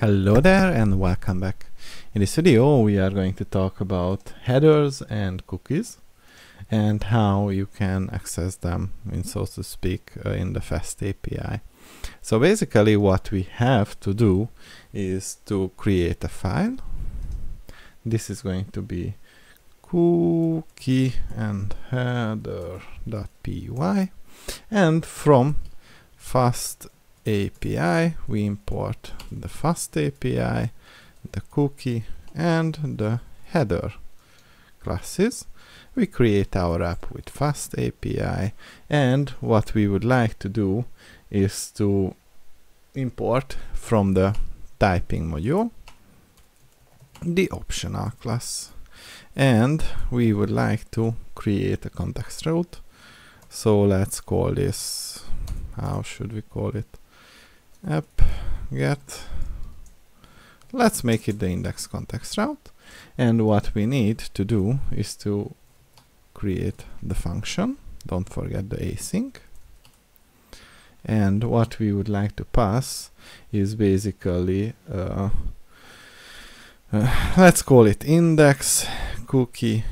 Hello there and welcome back. In this video we are going to talk about headers and cookies and how you can access them in so to speak uh, in the FastAPI. So basically what we have to do is to create a file. This is going to be cookie and header.py and from fast API, we import the FastAPI, the cookie, and the header classes. We create our app with FastAPI, and what we would like to do is to import from the typing module the optional class. And we would like to create a context route. So let's call this, how should we call it? App get. Let's make it the index context route. And what we need to do is to create the function. Don't forget the async. And what we would like to pass is basically uh, uh, let's call it index cookie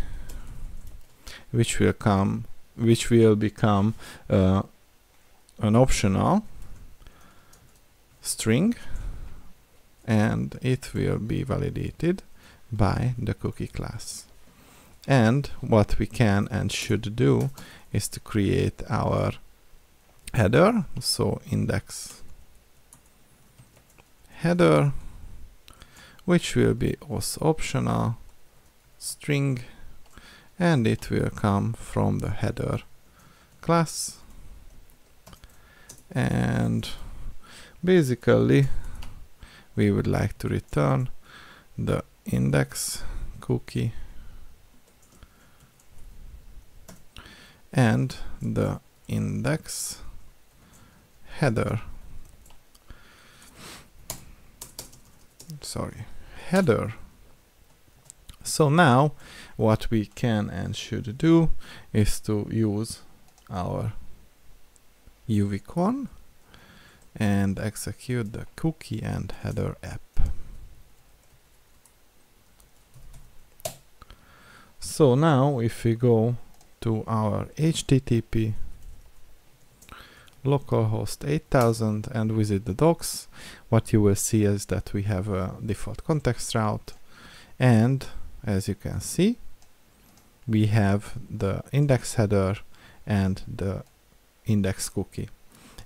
which will come which will become uh, an optional string and it will be validated by the cookie class. And what we can and should do is to create our header, so index header, which will be also optional string and it will come from the header class and basically we would like to return the index cookie and the index header. Sorry header. So now what we can and should do is to use our Uvicorn and execute the cookie and header app. So now if we go to our HTTP localhost 8000 and visit the docs, what you will see is that we have a default context route and as you can see we have the index header and the index cookie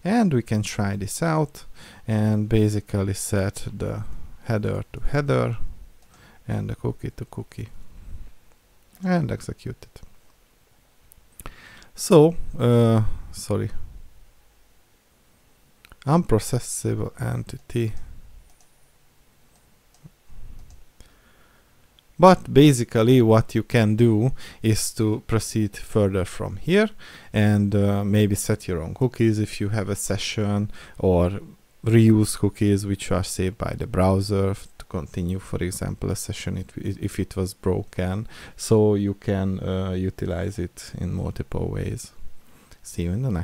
and we can try this out and basically set the header to header and the cookie to cookie and execute it. So uh, sorry. Unprocessable entity But basically what you can do is to proceed further from here and uh, maybe set your own cookies if you have a session or reuse cookies which are saved by the browser to continue for example a session it, if it was broken. So you can uh, utilize it in multiple ways. See you in the next